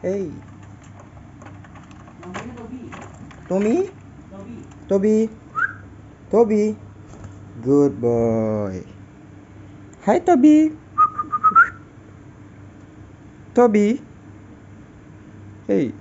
Hey, Namanya Tommy? Tobi. Toby? Toby? Good boy. Hi, Toby. Toby? Hey.